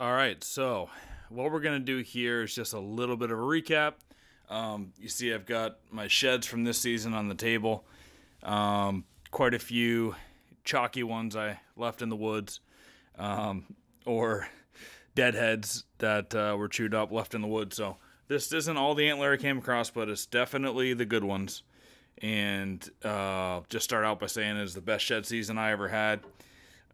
All right, so what we're gonna do here is just a little bit of a recap. Um, you see, I've got my sheds from this season on the table. Um, quite a few chalky ones I left in the woods, um, or deadheads that uh, were chewed up, left in the woods. So this isn't all the antler I came across, but it's definitely the good ones. And uh, just start out by saying it's the best shed season I ever had.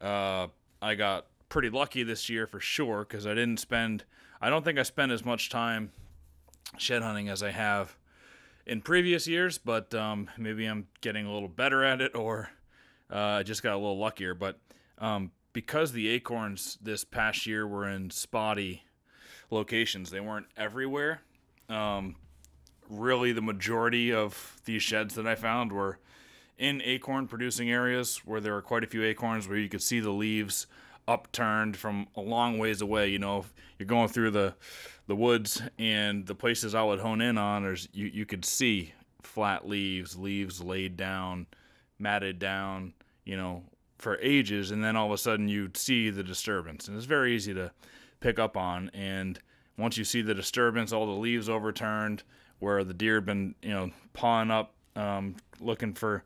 Uh, I got pretty lucky this year for sure because I didn't spend. I don't think I spent as much time shed hunting as I have in previous years, but um, maybe I'm getting a little better at it, or uh, I just got a little luckier. But um, because the acorns this past year were in spotty locations, they weren't everywhere. Um, really, the majority of these sheds that I found were in acorn producing areas where there were quite a few acorns where you could see the leaves upturned from a long ways away. You know, if you're going through the the woods and the places I would hone in on, there's you you could see flat leaves, leaves laid down, matted down. You know, for ages, and then all of a sudden you'd see the disturbance, and it's very easy to pick up on. And once you see the disturbance, all the leaves overturned, where the deer had been, you know, pawing up, um, looking for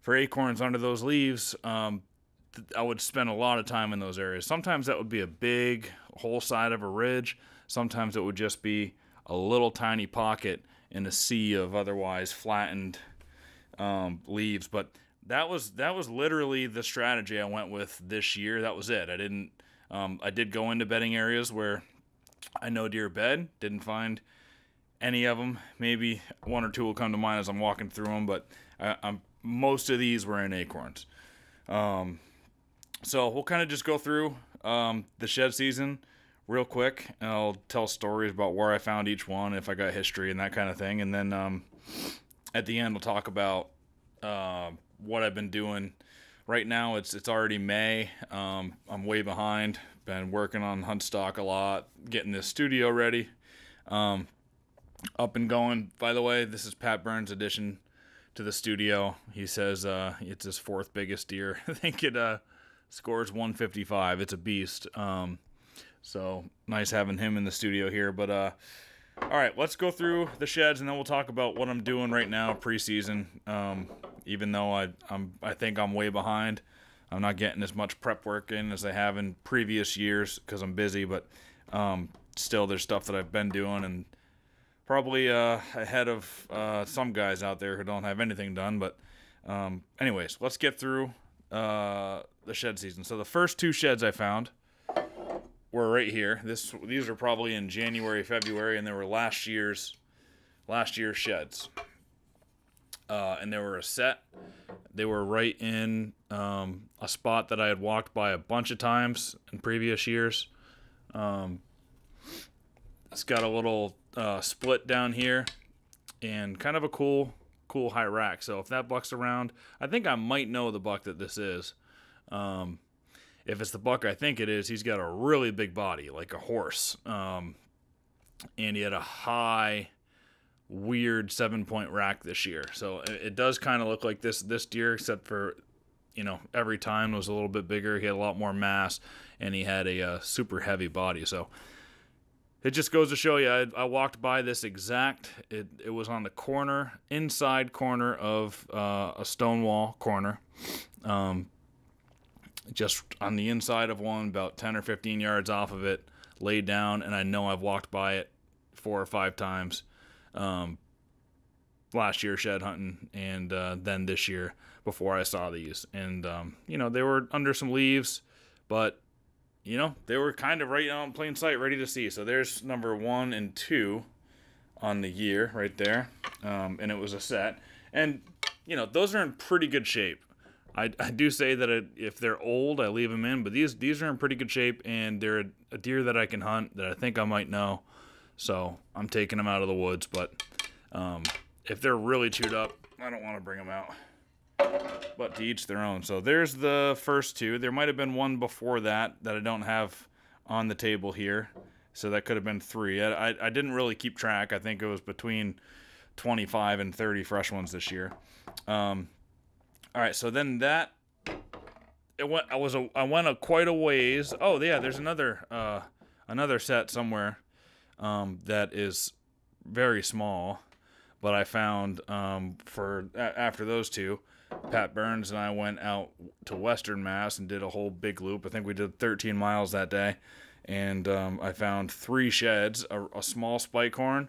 for acorns under those leaves. Um, I would spend a lot of time in those areas. Sometimes that would be a big whole side of a ridge. Sometimes it would just be a little tiny pocket in a sea of otherwise flattened um, leaves. But that was that was literally the strategy I went with this year. That was it. I didn't. Um, I did go into bedding areas where I know deer bed. Didn't find any of them. Maybe one or two will come to mind as I'm walking through them, but I, I'm most of these were in acorns. Um, so we'll kind of just go through um, the shed season real quick, and I'll tell stories about where I found each one, if I got history and that kind of thing, and then um, at the end we'll talk about uh, what I've been doing. Right now it's it's already May. Um, I'm way behind. Been working on hunt stock a lot, getting this studio ready, um, up and going. By the way, this is Pat Burns' addition to the studio. He says uh, it's his fourth biggest deer. I think it uh, scores 155. It's a beast. Um, so nice having him in the studio here. But uh, all right, let's go through the sheds and then we'll talk about what I'm doing right now preseason. Um, even though I I'm I think I'm way behind. I'm not getting as much prep work in as I have in previous years because I'm busy. But um, still, there's stuff that I've been doing and probably uh, ahead of uh, some guys out there who don't have anything done. But um, anyways, let's get through uh, the shed season. So the first two sheds I found were right here. This these are probably in January, February, and they were last year's last year's sheds. Uh, and they were a set. They were right in um, a spot that I had walked by a bunch of times in previous years. Um, it's got a little uh, split down here, and kind of a cool, cool high rack. So if that buck's around, I think I might know the buck that this is. Um, if it's the buck I think it is, he's got a really big body, like a horse. Um, and he had a high, weird seven point rack this year. So it, it does kind of look like this this deer, except for, you know, every time was a little bit bigger. He had a lot more mass, and he had a uh, super heavy body. So it just goes to show you. I, I walked by this exact. It it was on the corner, inside corner of uh, a stone wall corner. Um, just on the inside of one, about 10 or 15 yards off of it, laid down, and I know I've walked by it four or five times. Um, last year shed hunting, and uh, then this year before I saw these, and um, you know they were under some leaves, but you know they were kind of right on plain sight, ready to see. So there's number one and two on the year right there, um, and it was a set, and you know those are in pretty good shape. I, I do say that it, if they're old, I leave them in, but these these are in pretty good shape, and they're a, a, deer that I can hunt that I think I might know. So I'm taking them out of the woods. But um, if they're really chewed up, I don't want to bring them out. But to each their own. So there's the first two. There might have been one before that that I don't have on the table here. So that could have been three. I, I, I didn't really keep track. I think it was between 25 and 30 fresh ones this year. Um, all right, so then that it went. I was a, I went a quite a ways. Oh yeah, there's another uh, another set somewhere um, that is very small, but I found um, for after those two, Pat Burns and I went out to Western Mass and did a whole big loop. I think we did 13 miles that day, and um, I found three sheds, a, a small spike horn,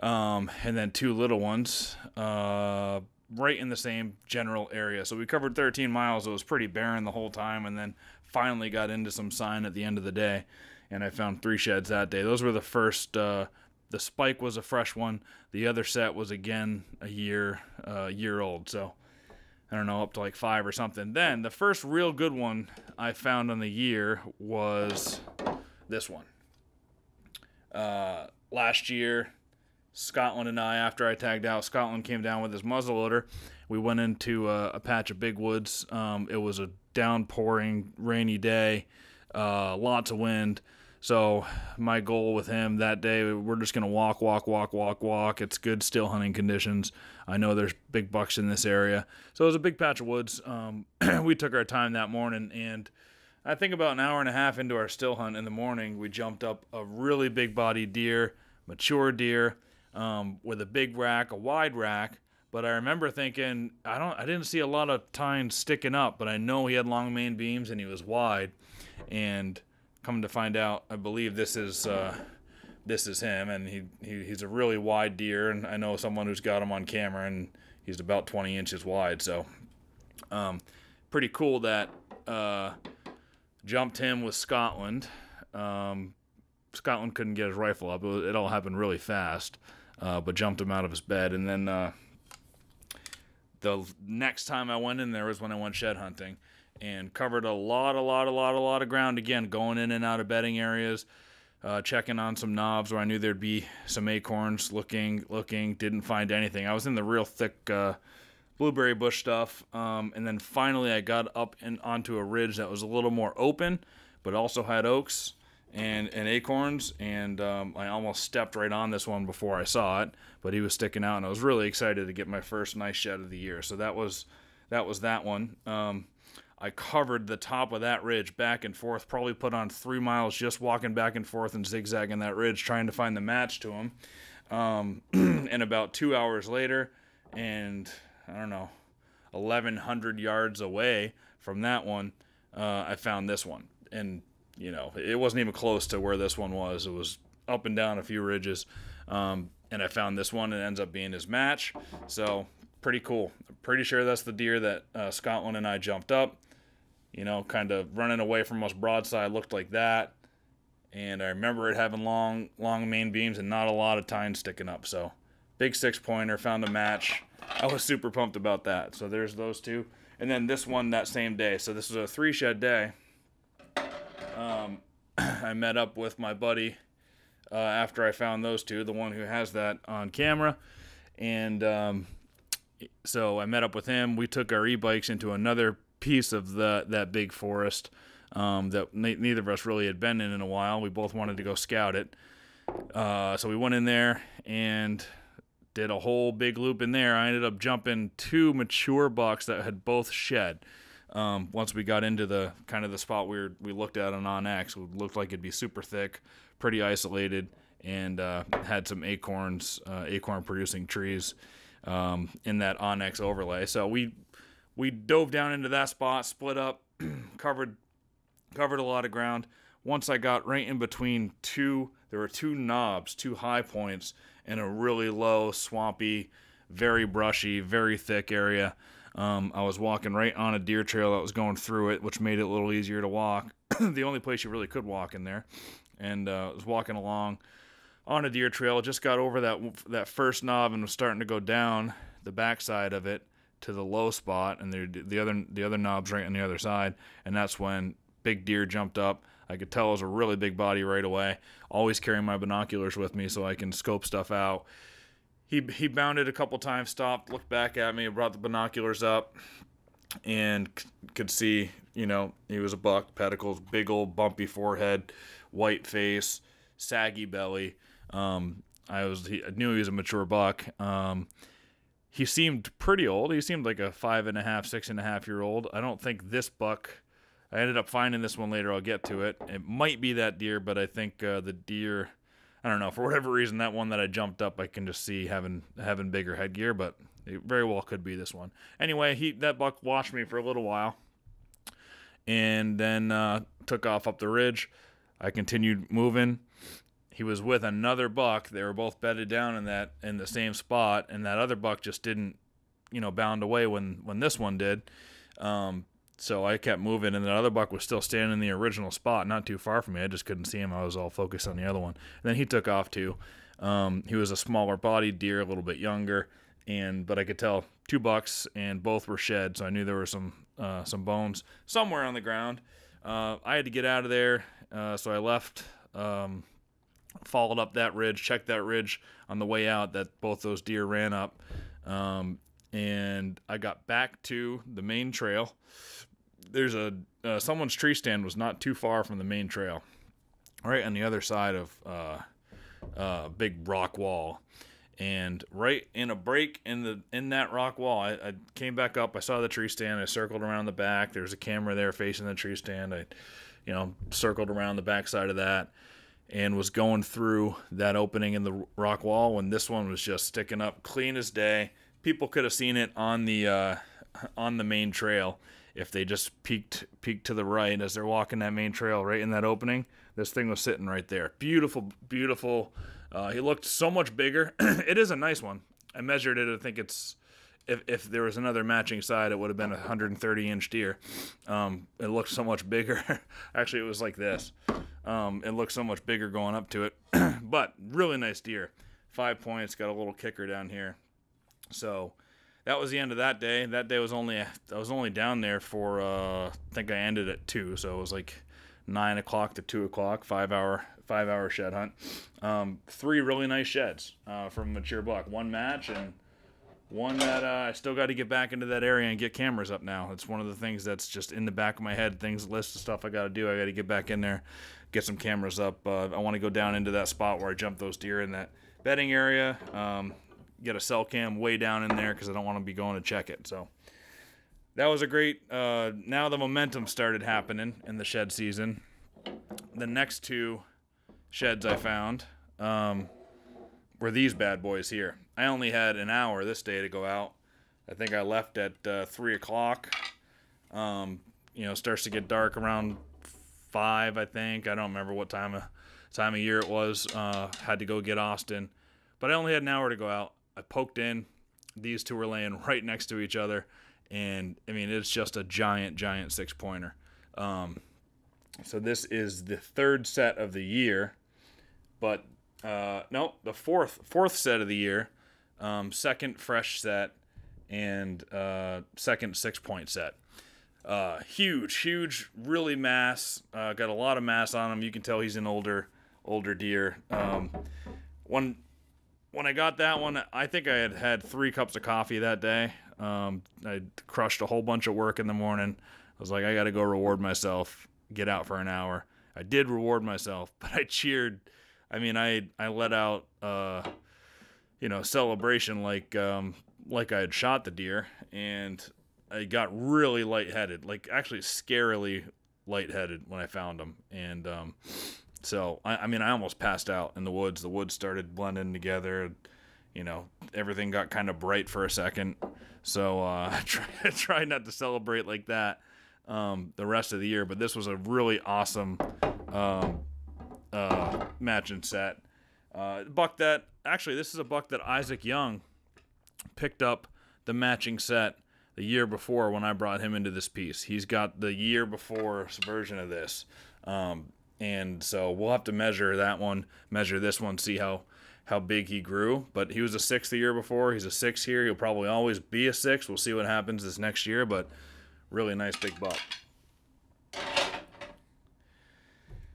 um, and then two little ones, uh, right in the same general area. So we covered 13 miles. It was pretty barren the whole time, and then finally got into some sign at the end of the day, and I found three sheds that day. Those were the first. Uh, the spike was a fresh one. The other set was again a year, uh, year old. So I don't know, up to like five or something. Then the first real good one I found on the year was this one. Uh, last year, Scotland and I, after I tagged out, Scotland came down with his muzzleloader. We went into a, a patch of big woods. Um, it was a downpouring, rainy day, uh, lots of wind. So my goal with him that day, we're just gonna walk, walk, walk, walk, walk. It's good still hunting conditions. I know there's big bucks in this area, so it was a big patch of woods. Um, we took our time that morning, and I think about an hour and a half into our still hunt in the morning, we jumped up a really big body deer, mature deer, um, with a big rack, a wide rack. But I remember thinking, I don't, I didn't see a lot of tines sticking up, but I know he had long main beams and he was wide, and come to find out, I believe this is uh, this is him, and he, he he's a really wide deer, and I know someone who's got him on camera, and he's about 20 inches wide, so um, pretty cool that uh, jumped him with Scotland. Um, Scotland couldn't get his rifle up; it all happened really fast, uh, but jumped him out of his bed, and then. Uh, the next time I went in there was when I went shed hunting and covered a lot, a lot, a lot, a lot of ground again, going in and out of bedding areas, uh, checking on some knobs where I knew there'd be some acorns. Looking, looking, didn't find anything. I was in the real thick uh, blueberry bush stuff, um, and then finally I got up and onto a ridge that was a little more open, but also had oaks and and acorns, and um, I almost stepped right on this one before I saw it, but he was sticking out, and I was really excited to get my first nice shed of the year. So that was that was that one. Um, I covered the top of that ridge back and forth, probably put on three miles just walking back and forth and zigzagging that ridge, trying to find the match to him. Um, and about two hours later, and I don't know, 1,100 yards away from that one, uh, I found this one. And you know, it wasn't even close to where this one was. It was up and down a few ridges. Um, and I found this one. It ends up being his match. So pretty cool. I'm pretty sure that's the deer that uh, Scotland and I jumped up. You know, kind of running away from us broadside looked like that. And I remember it having long, long main beams and not a lot of tines sticking up. So big six pointer, found a match. I was super pumped about that. So there's those two. And then this one that same day. So this was a three shed day um, I met up with my buddy uh, after I found those two, the one who has that on camera, and um, so I met up with him. We took our e-bikes into another piece of the that big forest um, that ne- neither of us really had been in in a while. We both wanted to go scout it, uh, so we went in there and did a whole big loop in there. I ended up jumping two mature bucks that had both shed. Um, once we got into the kind of the spot we were, we looked at on onX, it looked like it'd be super thick, pretty isolated, and uh, had some acorns, uh, acorn producing trees um, in that onX overlay. So we we dove down into that spot, split up, covered covered a lot of ground. Once I got right in between two, there were two knobs, two high points, in a really low, swampy, very brushy, very thick area. Um, I was walking right on a deer trail that was going through it, which made it a little easier to walk. the only place you really could walk in there, and uh, I was walking along on a deer trail. Just got over that that first knob and was starting to go down the backside of it to the low spot, and the the other the other knobs right on the other side, and that's when big deer jumped up. I could tell it was a really big body right away. Always carrying my binoculars with me so I can scope stuff out he he bounded a couple times, stopped, looked back at me, brought the binoculars up, and c- could see, you know, he was a buck, pedicles, big old bumpy forehead, white face, saggy belly. Um, I was he, I knew he was a mature buck. Um, he seemed pretty old. He seemed like a five and a half, six and a half year old. I don't think this buck. I ended up finding this one later. I'll get to it. It might be that deer, but I think uh, the deer. I don't know. For whatever reason, that one that I jumped up, I can just see having having bigger headgear, but it very well could be this one. Anyway, he that buck watched me for a little while, and then uh, took off up the ridge. I continued moving. He was with another buck. They were both bedded down in that in the same spot, and that other buck just didn't, you know, bound away when when this one did. Um, so I kept moving, and the other buck was still standing in the original spot, not too far from me. I just couldn't see him. I was all focused on the other one. And then he took off too. Um, he was a smaller bodied deer, a little bit younger, and but I could tell two bucks, and both were shed, so I knew there were some uh, some bones somewhere on the ground. Uh, I had to get out of there, uh, so I left. Um, followed up that ridge, checked that ridge on the way out that both those deer ran up. Um, and I got back to the main trail. There's a uh, someone's tree stand was not too far from the main trail, right on the other side of uh, uh, big rock wall, and right in a break in the in that rock wall, I, I came back up. I saw the tree stand. I circled around the back. There's a camera there facing the tree stand. I, you know, circled around the back side of that and was going through that opening in the rock wall when this one was just sticking up clean as day. People could have seen it on the uh, on the main trail if they just peeked peeked to the right as they're walking that main trail right in that opening. This thing was sitting right there. Beautiful, beautiful. Uh, he looked so much bigger. it is a nice one. I measured it. I think it's if, if there was another matching side, it would have been a 130 inch deer. Um, it looked so much bigger. Actually, it was like this. Um, it looked so much bigger going up to it, but really nice deer. Five points, got a little kicker down here. So that was the end of that day. That day was only I was only down there for uh, I think I ended at two, so it was like nine o'clock to two o'clock, five hour five hour shed hunt. Um, three really nice sheds uh, from mature buck, one match and one that uh, I still got to get back into that area and get cameras up now. It's one of the things that's just in the back of my head. Things, list of stuff I got to do. I got to get back in there, get some cameras up. Uh, I want to go down into that spot where I jumped those deer in that bedding area. Um, get a cell cam way down in there because I don't want to be going to check it. So that was a great. Uh, now the momentum started happening in the shed season. The next two sheds I found um, were these bad boys here. I only had an hour this day to go out. I think I left at uh, three o'clock. Um, you know, starts to get dark around five. I think I don't remember what time of time of year it was. Uh, had to go get Austin, but I only had an hour to go out. I poked in. These two were laying right next to each other, and I mean it's just a giant, giant six pointer. Um, so this is the third set of the year, but uh, no, the fourth fourth set of the year um, second fresh set, and uh, second six point set. Uh, huge, huge, really mass. Uh, got a lot of mass on him. You can tell he's an older, older deer. Um, when when I got that one, I think I had had three cups of coffee that day. Um, I crushed a whole bunch of work in the morning. I was like, I got to go reward myself. Get out for an hour. I did reward myself, but I cheered. I mean, I I let out. Uh, you know celebration like um, like I had shot the deer and I got really lightheaded, like actually scarily lightheaded when I found him, and um, so I, I, mean I almost passed out in the woods. The woods started blending together, you know everything got kind of bright for a second. So uh, I tried not to celebrate like that um, the rest of the year, but this was a really awesome um, uh, match and set. Uh, buck that actually this is a buck that Isaac Young picked up the matching set the year before when I brought him into this piece. He's got the year before version of this, um, and so we'll have to measure that one, measure this one, see how how big he grew. But he was a six the year before. He's a six here. He'll probably always be a six. We'll see what happens this next year, but really nice big buck.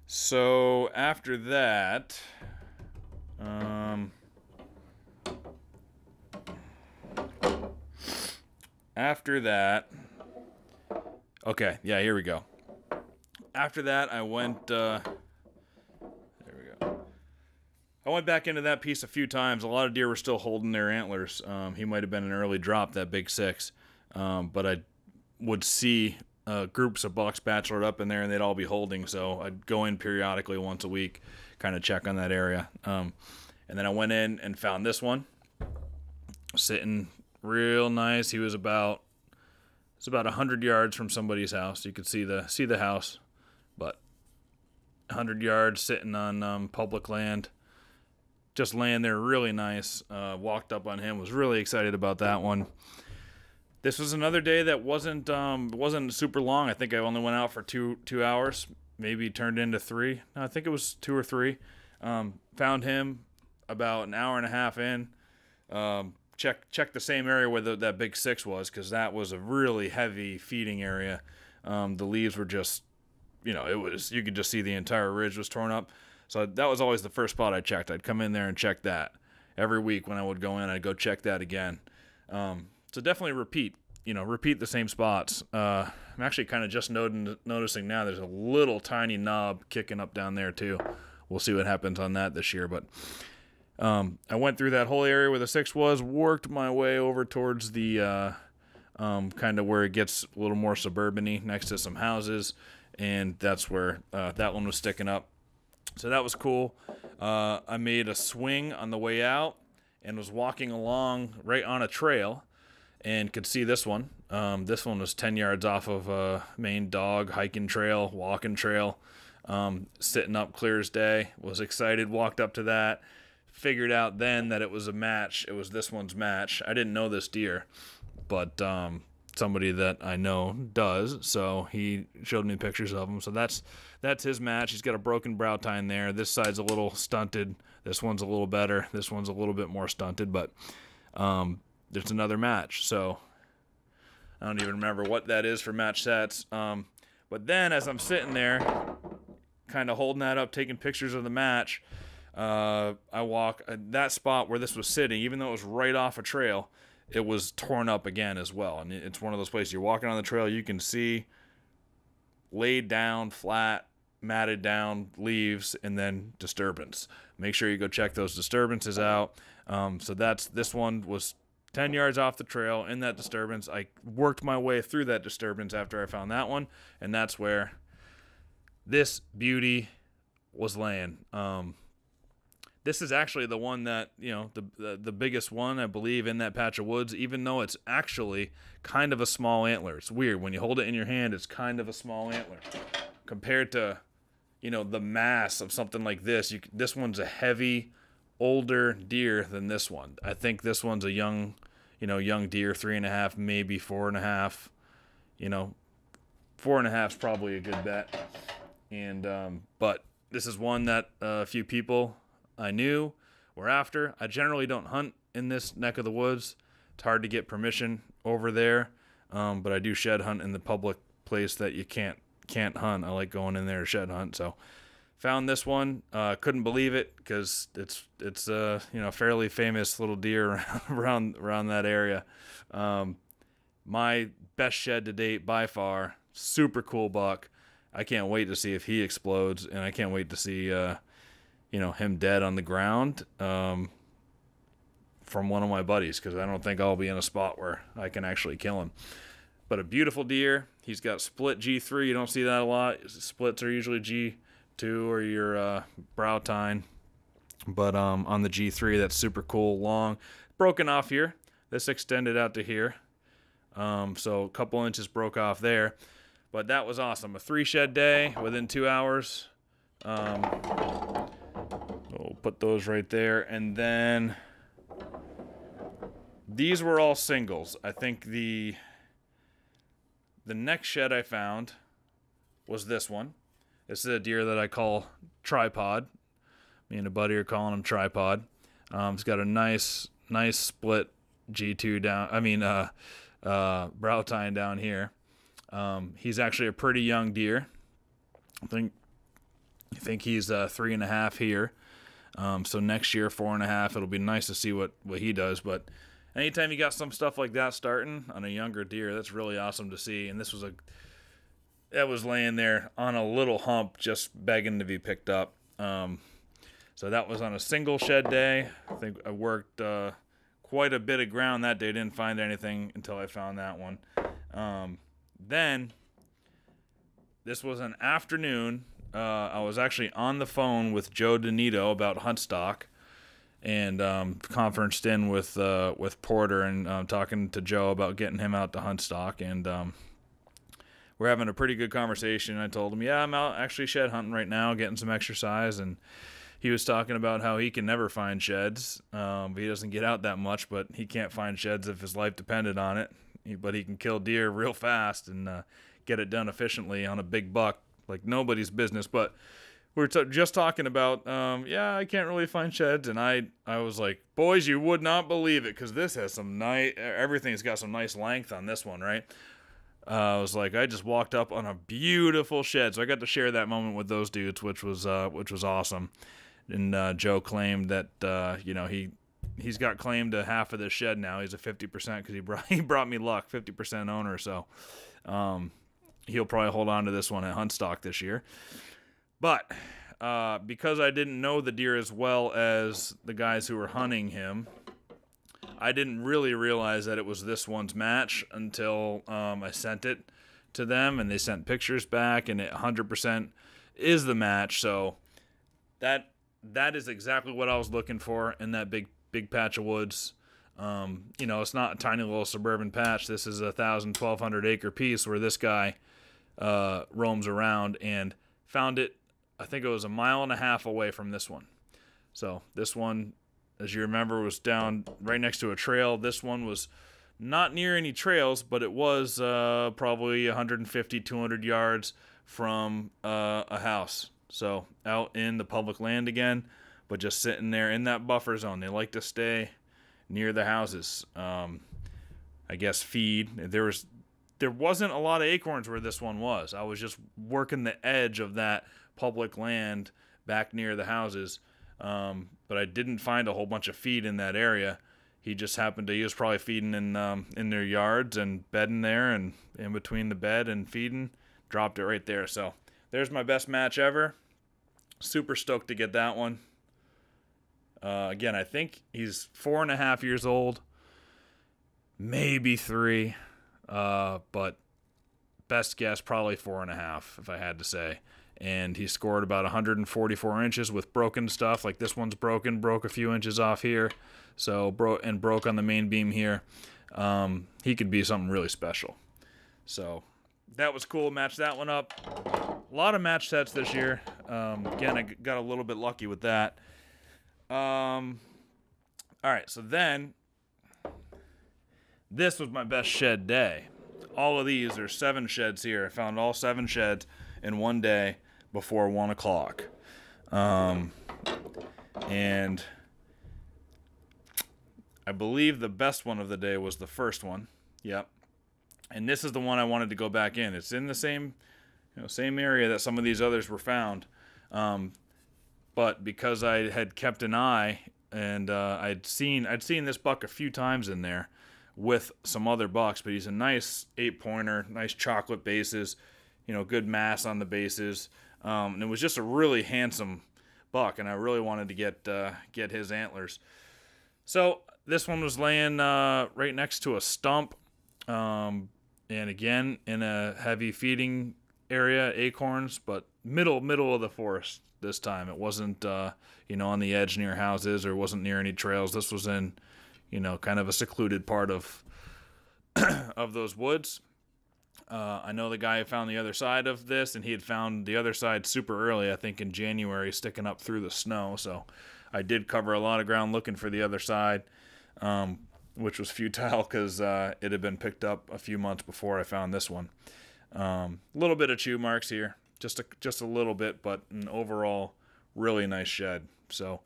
So after that, um, after that, okay, yeah, here we go. After that, I went. Uh, there we go. I went back into that piece a few times. A lot of deer were still holding their antlers. Um, he might have been an early drop, that big six, um, but I would see uh, groups of bucks bachelored up in there, and they'd all be holding. So I'd go in periodically once a week, kind of check on that area. Um, and then I went in and found this one sitting real nice. He was about it's about hundred yards from somebody's house. You could see the see the house, 100 yards sitting on um, public land. Just laying there really nice. Uh, walked up on him. Was really excited about that one. This was another day that wasn't um, wasn't super long. I think I only went out for two two hours. Maybe turned into three. No, I think it was two or three. Um, found him about an hour and a half in. Um, check check the same area where the, that big six was because that was a really heavy feeding area. Um, the leaves were just you know, it was you could just see the entire ridge was torn up. So that was always the first spot I checked. I'd come in there and check that every week when I would go in. I'd go check that again. Um, so definitely repeat. You know, repeat the same spots. Uh, I'm actually kind of just noting, noticing now there's a little tiny knob kicking up down there too. We'll see what happens on that this year, but um, I went through that whole area where the six was, worked my way over towards the uh, um, kind of where it gets a little more suburbany next to some houses, and that's where uh, that one was sticking up. So that was cool. Uh, I made a swing on the way out and was walking along right on a trail and could see this one. Um, this one was 10 yards off of a main dog hiking trail, walking trail. Um, sitting up clear as day. Was excited, walked up to that figured out then that it was a match. It was this one's match. I didn't know this deer, but um, somebody that I know does. So he showed me pictures of him. So that's that's his match. He's got a broken brow tine there. This side's a little stunted. This one's a little better. This one's a little bit more stunted, but um, there's another match. So I don't even remember what that is for match sets. Um, but then as I'm sitting there, kind of holding that up, taking pictures of the match, uh, I walk uh, that spot where this was sitting, even though it was right off a trail, it was torn up again as well. And it's one of those places you're walking on the trail, you can see laid down, flat, matted down leaves, and then disturbance. Make sure you go check those disturbances out. Um, so that's this one was 10 yards off the trail in that disturbance. I worked my way through that disturbance after I found that one, and that's where this beauty was laying. Um, this is actually the one that you know the, the, the biggest one I believe in that patch of woods. Even though it's actually kind of a small antler, it's weird when you hold it in your hand. It's kind of a small antler compared to you know the mass of something like this. You this one's a heavy, older deer than this one. I think this one's a young, you know, young deer, three and a half, maybe four and a half. You know, four and a half is probably a good bet. And um, but this is one that uh, a few people I knew were after. I generally don't hunt in this neck of the woods. It's hard to get permission over there, um, but I do shed hunt in the public place that you can't can't hunt. I like going in there to shed hunt. So found this one. Uh, couldn't believe it because it's it's a uh, you know fairly famous little deer around around that area. Um, my best shed to date by far. Super cool buck. I can't wait to see if he explodes, and I can't wait to see uh, you know him dead on the ground um, from one of my buddies because I don't think I'll be in a spot where I can actually kill him. But a beautiful deer. He's got split G3. You don't see that a lot. Splits are usually G2 or your uh, brow tine. But um, on the G3, that's super cool, long, broken off here. This extended out to here. Um, so a couple inches broke off there. But that was awesome. A three shed day within two hours. Um, We'll put those right there. And then these were all singles. I think the the next shed I found was this one. This is a deer that I call tripod. Me and a buddy are calling him tripod. Um, it's got a nice, nice split G2 down. I mean, uh, uh, brow tine down here. Um, he's actually a pretty young deer. I think, I think he's uh, three and a half here. Um, so next year, four and a half, it'll be nice to see what, what he does. But anytime you got some stuff like that starting on a younger deer, that's really awesome to see. And this was a that was laying there on a little hump, just begging to be picked up. Um, so that was on a single shed day. I think I worked uh, quite a bit of ground that day. Didn't find anything until I found that one. Um, then this was an afternoon. Uh, I was actually on the phone with Joe Donito about hunt stock, and um, conferenced in with uh, with Porter and uh, talking to Joe about getting him out to hunt stock, and um, we're having a pretty good conversation. I told him, yeah, I'm out actually shed hunting right now, getting some exercise, and he was talking about how he can never find sheds. Um, he doesn't get out that much, but he can't find sheds if his life depended on it. He, but he can kill deer real fast and uh, get it done efficiently on a big buck like nobody's business. But we are t- just talking about, um, yeah, I can't really find sheds, and I I was like, boys, you would not believe it because this has some nice, everything's got some nice length on this one, right? Uh, I was like, I just walked up on a beautiful shed, so I got to share that moment with those dudes, which was uh, which was awesome. And uh, Joe claimed that uh, you know he he's got claim to half of this shed now. He's a fifty percent because he brought he brought me luck, fifty percent owner. So um, he'll probably hold on to this one at hunt stock this year. But uh, because I didn't know the deer as well as the guys who were hunting him, I didn't really realize that it was this one's match until um, I sent it to them and they sent pictures back and it 100% is the match. So that that is exactly what I was looking for in that big big patch of woods. Um, you know, it's not a tiny little suburban patch. This is a thousand, twelve hundred acre piece where this guy uh, roams around and found it. I think it was a mile and a half away from this one. So this one, as you remember, was down right next to a trail. This one was not near any trails, but it was uh, probably 150, 200 yards from uh, a house. So out in the public land again, but just sitting there in that buffer zone. They like to stay near the houses. Um, I guess feed. There was there wasn't a lot of acorns where this one was. I was just working the edge of that public land back near the houses, um, but I didn't find a whole bunch of feed in that area. He just happened to. He was probably feeding in um, in their yards and bedding there, and in between the bed and feeding, dropped it right there. So there's my best match ever. Super stoked to get that one. Uh, again, I think he's four and a half years old, maybe three. Uh, but best guess probably four and a half if I had to say. And he scored about 144 inches with broken stuff. Like this one's broken, broke a few inches off here, so broke and broke on the main beam here. Um, he could be something really special. So that was cool. Match that one up. A lot of match sets this year. Um, again, I got a little bit lucky with that. Um, all right, so then this was my best shed day. All of these, there's seven sheds here. I found all seven sheds in one day before one o'clock. Um, and I believe the best one of the day was the first one. Yep. And this is the one I wanted to go back in. It's in the same, you know, same area that some of these others were found. Um, but because I had kept an eye and uh, I'd seen I'd seen this buck a few times in there, with some other bucks, but he's a nice eight pointer, nice chocolate bases, you know, good mass on the bases. Um, and it was just a really handsome buck, and I really wanted to get uh, get his antlers. So this one was laying uh, right next to a stump, um, and again in a heavy feeding area, acorns, but middle middle of the forest this time. It wasn't uh, you know on the edge near houses or wasn't near any trails. This was in you know, kind of a secluded part of of those woods. Uh, I know the guy who found the other side of this, and he had found the other side super early, I think in January, sticking up through the snow. So I did cover a lot of ground looking for the other side, um, which was futile because uh, it had been picked up a few months before I found this one. A um, little bit of chew marks here, just a, just a little bit, but an overall really nice shed. So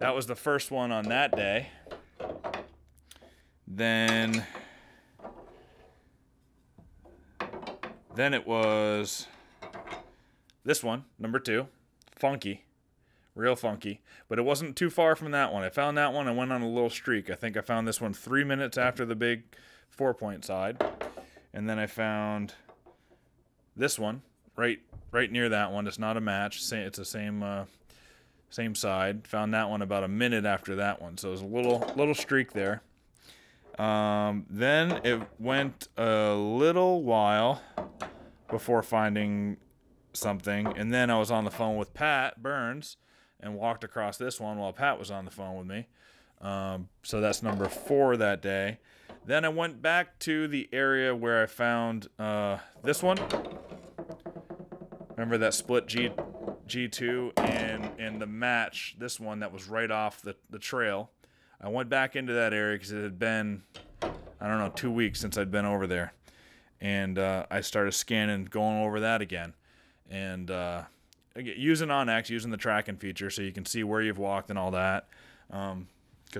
that was the first one on that day. Then then it was this one, number 2, funky. Real funky, but it wasn't too far from that one. I found that one. I went on a little streak. I think I found this one 3 minutes after the big 4-point side. And then I found this one right right near that one. It's not a match. It's the same uh, same side. Found that one about a minute after that one. So it was a little little streak there. Um, then it went a little while before finding something, and then I was on the phone with Pat Burns and walked across this one while Pat was on the phone with me. Um, so that's number four that day. Then I went back to the area where I found uh, this one. Remember that split G G2 and and the match, this one that was right off the, the trail. I went back into that area because it had been, I don't know, two weeks since I'd been over there. And uh, I started scanning, going over that again. And uh, using onX, using the tracking feature so you can see where you've walked and all that. Because um,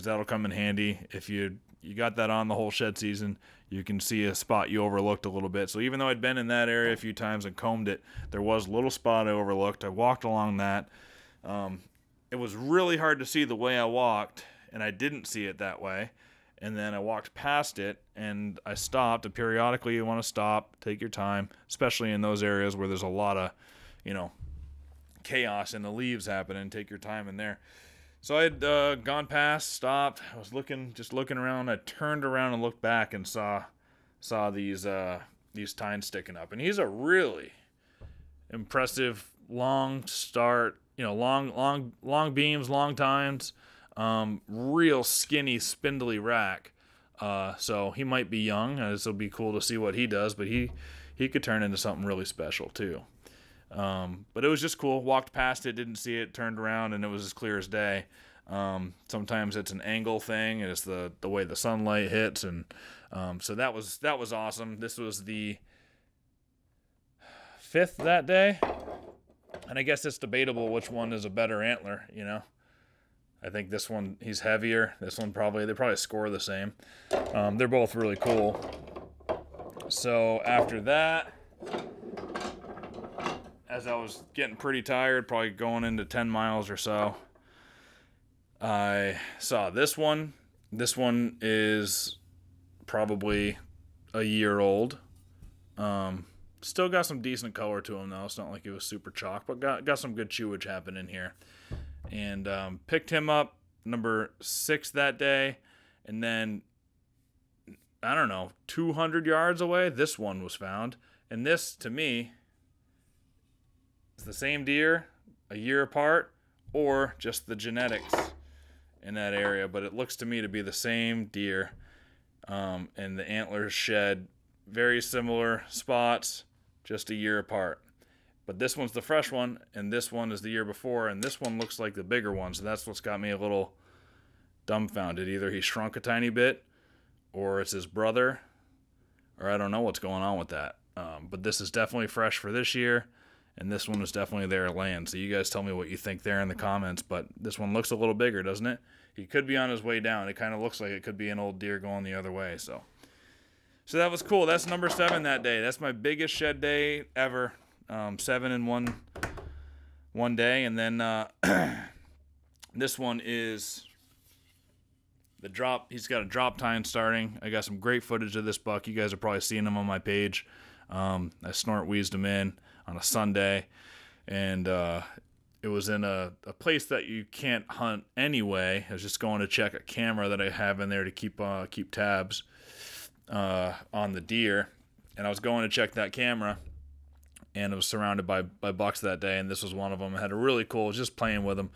that'll come in handy if you you got that on the whole shed season. You can see a spot you overlooked a little bit. So even though I'd been in that area a few times and combed it, there was a little spot I overlooked. I walked along that. Um, it was really hard to see the way I walked, and I didn't see it that way. And then I walked past it and I stopped. And periodically, you want to stop, take your time, especially in those areas where there's a lot of, you know, chaos and the leaves happening. Take your time in there. So I had uh, gone past, stopped. I was looking, just looking around. I turned around and looked back and saw saw these uh, these tines sticking up. And he's a really impressive long start. You know, long long long beams, long tines. Um, real skinny, spindly rack. Uh, so he might be young. This will be cool to see what he does. But he he could turn into something really special too. Um, but it was just cool. Walked past it, didn't see it, turned around, and it was as clear as day. Um, sometimes it's an angle thing, it's the the way the sunlight hits, and um, so that was that was awesome. This was the fifth that day, and I guess it's debatable which one is a better antler. You know, I think this one he's heavier. This one probably they probably score the same. Um, they're both really cool. So after that as I was getting pretty tired, probably going into 10 miles or so, I saw this one. This one is probably a year old. Um, still got some decent color to him though. It's not like it was super chalk, but got got some good chewage happening here. And um, picked him up number six that day, and then I don't know, 200 yards away, this one was found. And this, to me, is the same deer, a year apart, or just the genetics in that area. But it looks to me to be the same deer. Um, and the antlers shed very similar spots, just a year apart. But this one's the fresh one, and this one is the year before, and this one looks like the bigger one. So that's what's got me a little dumbfounded. Either he shrunk a tiny bit, or it's his brother, or I don't know what's going on with that. Um, but this is definitely fresh for this year and this one is definitely there land. So you guys tell me what you think there in the comments. But this one looks a little bigger, doesn't it? He could be on his way down. It kind of looks like it could be an old deer going the other way. So, so that was cool. That's number seven that day. That's my biggest shed day ever. Um, seven in one one day, and then uh, this one is the drop. He's got a drop tine starting. I got some great footage of this buck. You guys are probably seeing him on my page. Um, I snort wheezed him in on a Sunday, and uh, it was in a, a place that you can't hunt anyway. I was just going to check a camera that I have in there to keep uh, keep tabs uh, on the deer, and I was going to check that camera, and it was surrounded by by bucks that day, and this was one of them. I had a really cool just playing with them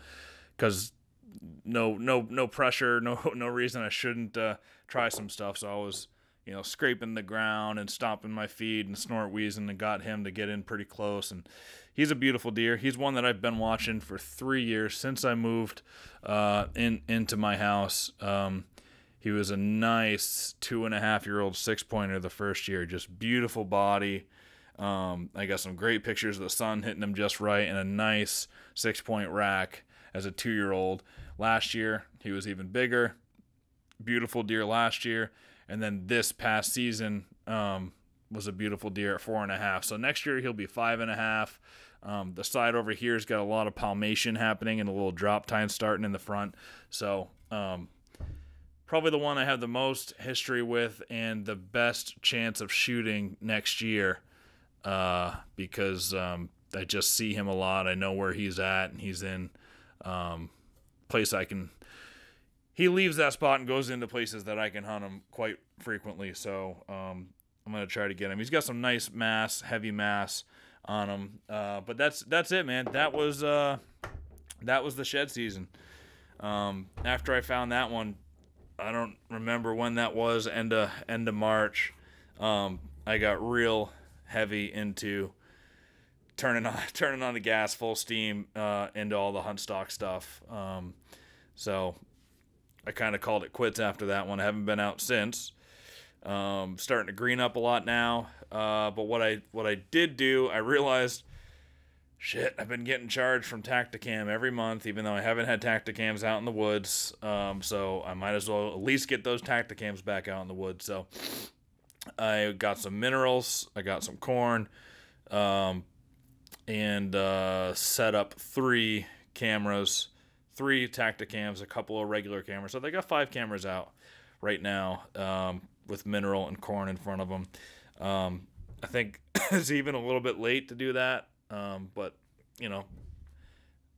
because no no no pressure, no no reason I shouldn't uh, try some stuff. So I was you know, scraping the ground and stomping my feet and snort wheezing and got him to get in pretty close. And he's a beautiful deer. He's one that I've been watching for three years since I moved uh, in into my house. Um, he was a nice two and a half year old six pointer the first year, just beautiful body. Um, I got some great pictures of the sun hitting him just right and a nice six point rack as a two year old. Last year, he was even bigger. Beautiful deer last year and then this past season um, was a beautiful deer at four and a half. So next year he'll be five and a half. Um, the side over here's got a lot of palmation happening and a little drop tine starting in the front. So um, probably the one I have the most history with and the best chance of shooting next year uh, because um, I just see him a lot. I know where he's at and he's in um, place I can he leaves that spot and goes into places that I can hunt him quite frequently. So um, I'm gonna try to get him. He's got some nice mass, heavy mass. on him. Uh, but that's that's it, man. That was uh, that was the shed season. Um, after I found that one, I don't remember when that was. End of end of March. Um, I got real heavy into turning on turning on the gas full steam uh, into all the Huntstock stuff. Um, so I kind of called it quits after that one. I haven't been out since. Um, starting to green up a lot now. Uh, but what I what I did do, I realized, shit, I've been getting charged from Tactacam every month, even though I haven't had Tactacams out in the woods. Um, so I might as well at least get those Tactacams back out in the woods. So I got some minerals, I got some corn, um, and uh, set up three cameras, three Tactacams, a couple of regular cameras. So they got five cameras out right now um, with mineral and corn in front of them. Um, I think it's even a little bit late to do that, um, but you know,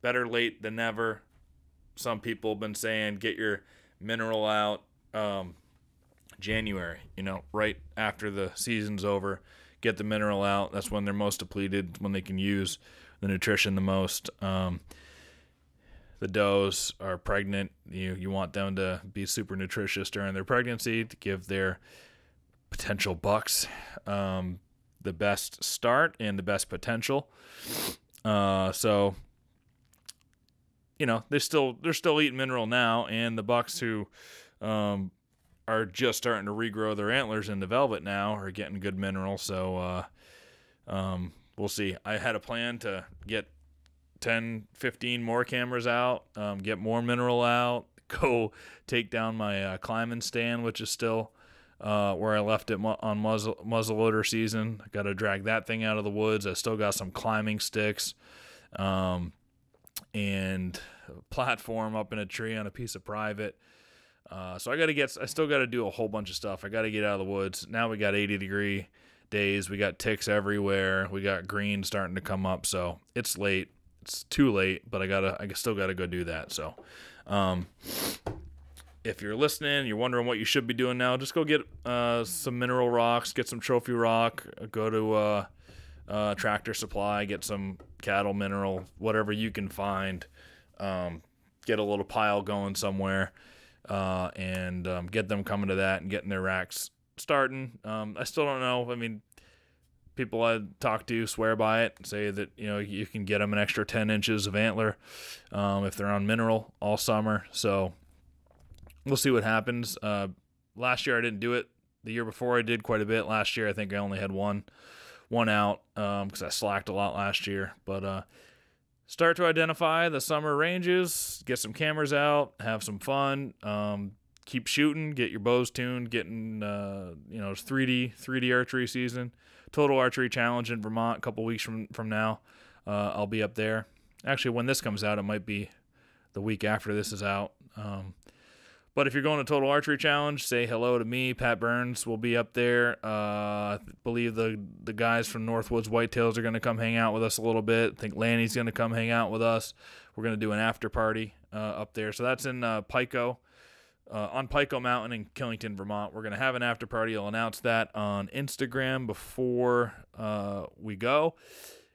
better late than never. Some people have been saying get your mineral out um, January, you know, right after the season's over. Get the mineral out. That's when they're most depleted, when they can use the nutrition the most. Um, the does are pregnant. You you want them to be super nutritious during their pregnancy to give their potential bucks um, the best start and the best potential. Uh, so you know they're still they're still eating mineral now, and the bucks who um, are just starting to regrow their antlers into velvet now are getting good mineral. So uh, um, we'll see. I had a plan to get 10, 15 more cameras out, um, get more mineral out, go take down my uh, climbing stand, which is still uh, where I left it on muzzle muzzleloader season. I got to drag that thing out of the woods. I still got some climbing sticks, um, and platform up in a tree on a piece of private. Uh, so I got to get. I still got to do a whole bunch of stuff. I got to get out of the woods. Now we got 80 degree days. We got ticks everywhere. We got green starting to come up. So it's late. It's too late, but I gotta. I still got to go do that. So. Um, if you're listening, you're wondering what you should be doing now, just go get uh, some mineral rocks, get some trophy rock, go to uh, uh, Tractor Supply, get some cattle mineral, whatever you can find. Um, get a little pile going somewhere, uh, and um, get them coming to that and getting their racks starting. Um, I still don't know. I mean, people I talk to swear by it, say that you know you can get them an extra 10 inches of antler um, if they're on mineral all summer. So we'll see what happens. Uh, last year I didn't do it. The year before I did quite a bit. Last year I think I only had one one out because um, I slacked a lot last year. But uh, start to identify the summer ranges, get some cameras out, have some fun, um, keep shooting, get your bows tuned, getting uh, you know 3D 3D archery season, total archery challenge in Vermont a couple weeks from from now. Uh, I'll be up there. Actually, when this comes out, it might be the week after this is out. Um, but if you're going to Total Archery Challenge, say hello to me. Pat Burns will be up there. Uh, I believe the the guys from Northwoods Whitetails are going to come hang out with us a little bit. I think Lanny's going to come hang out with us. We're going to do an after party uh, up there. So that's in uh, Pico, uh, on Pico Mountain in Killington, Vermont. We're going to have an after party. I'll announce that on Instagram before uh, we go.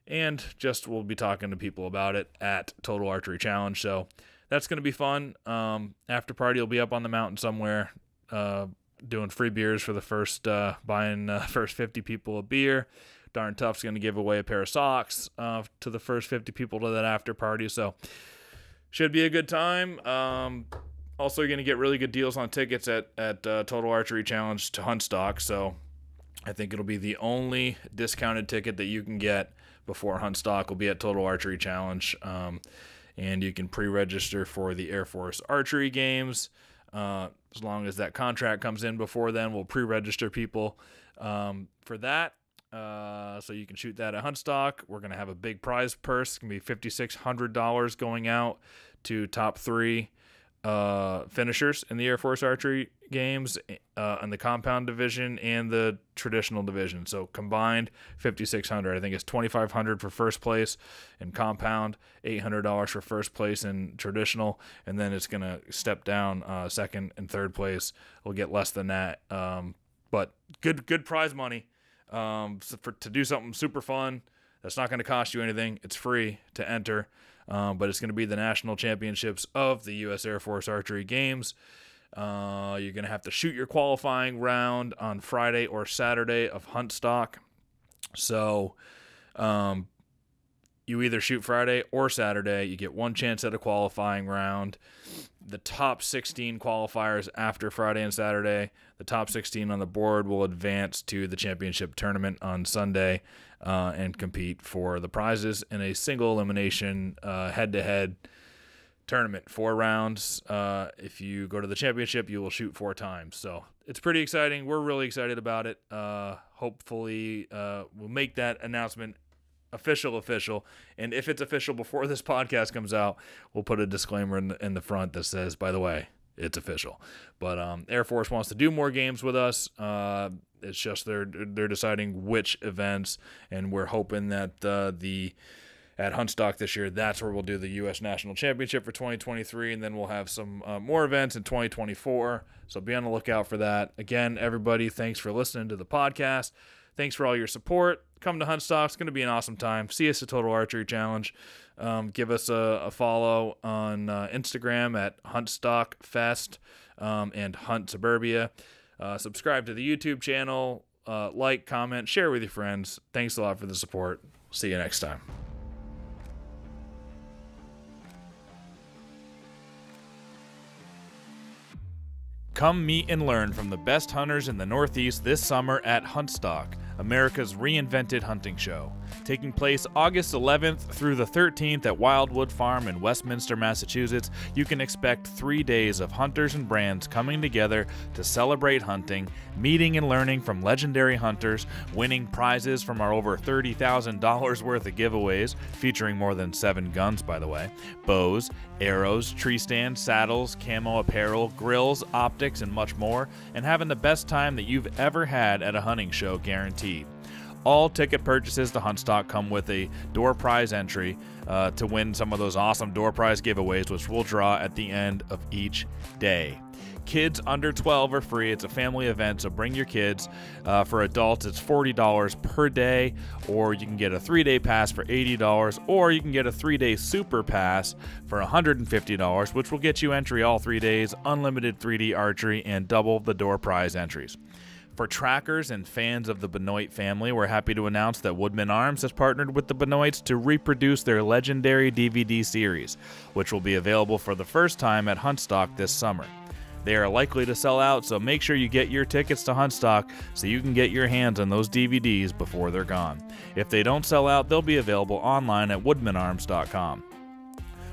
And just we'll be talking to people about it at Total Archery Challenge. So that's going to be fun. Um, after party will be up on the mountain somewhere, uh, doing free beers for the first uh, buying uh, first 50 people a beer. Darn Tough's going to give away a pair of socks uh, to the first 50 people to that after party. So should be a good time. Um, also, you're going to get really good deals on tickets at at uh, Total Archery Challenge to Huntstock. So I think it'll be the only discounted ticket that you can get before Huntstock will be at Total Archery Challenge. Um, and you can pre-register for the Air Force archery games. Uh, as long as that contract comes in before then, we'll pre-register people um, for that. Uh, so you can shoot that at Huntstock. We're gonna have a big prize purse. It's gonna be fifty six hundred dollars going out to top three uh, finishers in the Air Force archery games uh, in the compound division and the traditional division. So combined, 5600. I think it's 2500 for first place in compound, $800 for first place in traditional, and then it's gonna step down uh, second and third place. We'll get less than that, um, but good good prize money um, so for to do something super fun That's not going to cost you anything. It's free to enter, um, but it's going to be the national championships of the U.S. Air Force Archery Games. Uh, you're going to have to shoot your qualifying round on Friday or Saturday of Huntstock. So, um, you either shoot Friday or Saturday. You get one chance at a qualifying round. The top 16 qualifiers after Friday and Saturday, the top 16 on the board will advance to the championship tournament on Sunday uh, and compete for the prizes in a single elimination head to head tournament. Four rounds. Uh, if you go to the championship, you will shoot four times. So it's pretty exciting. We're really excited about it. Uh, hopefully, uh, we'll make that announcement official official and if it's official before this podcast comes out we'll put a disclaimer in the, in the front that says by the way it's official but um, air force wants to do more games with us uh, it's just they're they're deciding which events and we're hoping that uh, the at Huntstock this year. That's where we'll do the U.S. National Championship for 2023, and then we'll have some uh, more events in 2024. So be on the lookout for that. Again, everybody, thanks for listening to the podcast. Thanks for all your support. Come to Huntstock. It's going to be an awesome time. See us at Total Archery Challenge. Um, give us a, a follow on uh, Instagram at Huntstock Fest um, and Hunt Suburbia. Uh, subscribe to the YouTube channel. Uh, like, comment, share with your friends. Thanks a lot for the support. See you next time. Come meet and learn from the best hunters in the Northeast this summer at Huntstock, America's reinvented hunting show. Taking place August 11th through the 13th at Wildwood Farm in Westminster, Massachusetts, you can expect three days of hunters and brands coming together to celebrate hunting, meeting and learning from legendary hunters, winning prizes from our over $30,000 worth of giveaways, featuring more than seven guns, by the way, bows, arrows, tree stands, saddles, camo apparel, grills, optics, and much more, and having the best time that you've ever had at a hunting show guaranteed. All ticket purchases to Huntstock come with a door prize entry uh, to win some of those awesome door prize giveaways, which we'll draw at the end of each day. Kids under 12 are free. It's a family event, so bring your kids. Uh, for adults, it's $40 per day, or you can get a three day pass for $80, or you can get a three day super pass for $150, which will get you entry all three days, unlimited 3D archery, and double the door prize entries. For trackers and fans of the Benoit family, we're happy to announce that Woodman Arms has partnered with the Benoits to reproduce their legendary DVD series, which will be available for the first time at Huntstock this summer. They are likely to sell out, so make sure you get your tickets to Huntstock so you can get your hands on those DVDs before they're gone. If they don't sell out, they'll be available online at woodmanarms.com.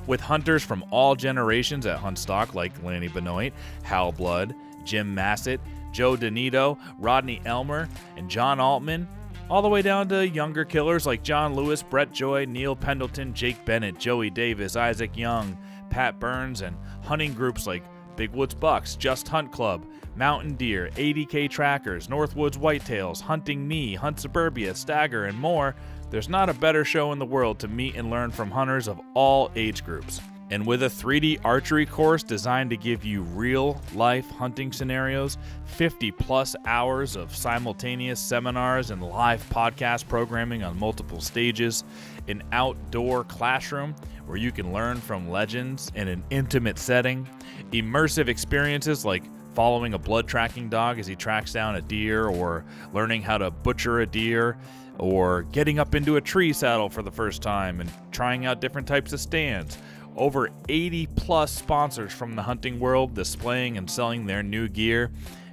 With hunters from all generations at Huntstock, like Lanny Benoit, Hal Blood, Jim Massett, Joe Danito, Rodney Elmer, and John Altman, all the way down to younger killers like John Lewis, Brett Joy, Neil Pendleton, Jake Bennett, Joey Davis, Isaac Young, Pat Burns, and hunting groups like Big Woods Bucks, Just Hunt Club, Mountain Deer, 80K Trackers, Northwoods Whitetails, Hunting Me, Hunt Suburbia, Stagger, and more. There's not a better show in the world to meet and learn from hunters of all age groups. And with a 3D archery course designed to give you real life hunting scenarios, 50 plus hours of simultaneous seminars and live podcast programming on multiple stages, an outdoor classroom where you can learn from legends in an intimate setting, immersive experiences like following a blood tracking dog as he tracks down a deer, or learning how to butcher a deer, or getting up into a tree saddle for the first time and trying out different types of stands over 80 plus sponsors from the hunting world displaying and selling their new gear,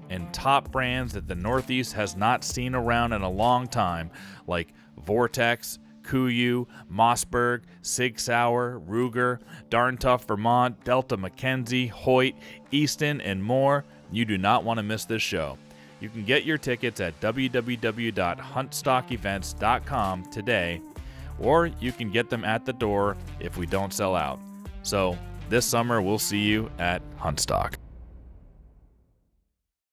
and top brands that the Northeast has not seen around in a long time, like Vortex, Kuiu, Mossberg, Sig Sauer, Ruger, Darn Tough Vermont, Delta McKenzie, Hoyt, Easton, and more. You do not want to miss this show. You can get your tickets at www.huntstockevents.com today, or you can get them at the door if we don't sell out. So this summer, we'll see you at Huntstock.